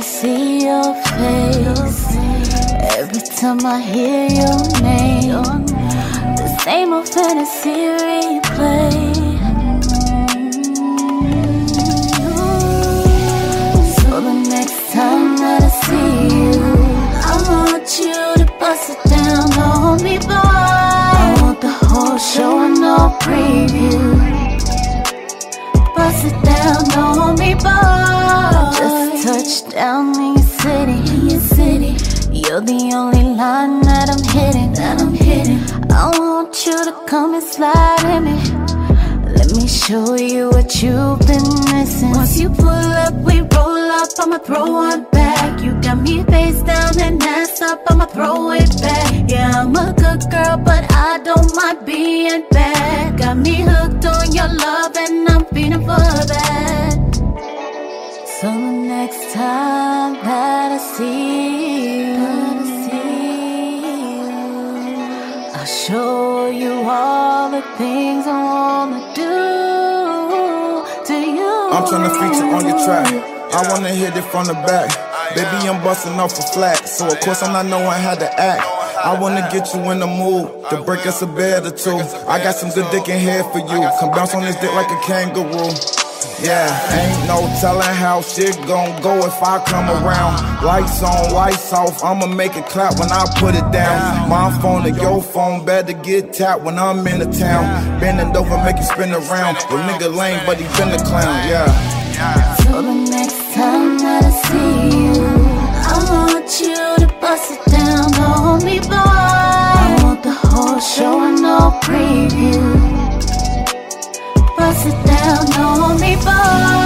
I see your face, every time I hear your name, the same old fantasy replay. Down on me, boy. I Just touched down in your city, in your city. You're the only line that I'm hitting, that I'm hitting. I want you to come and slide in me. Let me show you what you've been missing. Once you pull up, we roll up. I'ma throw one back. You got me face down and ass up. I'ma throw it back. Yeah, I'm a good girl, but I don't mind being bad. Got me hooked on your love, and I'm feeling for that. So next time that I see you, I'll show you all the things I wanna do to you. I'm tryna feature on your track. I wanna hit it from the back. Baby, I'm busting off a flat, so of course I'm not knowing how to act. I wanna get you in the mood to break us a bed or two. I got some good dick in here for you. Come bounce on this dick like a kangaroo. Yeah, ain't no telling how shit gon' go if I come around. Lights on, lights off, I'ma make it clap when I put it down. My phone or your phone, better get tapped when I'm in the town. Bending over, make it spin around. The nigga lame, but he been a clown, yeah. people